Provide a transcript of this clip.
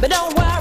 But don't worry.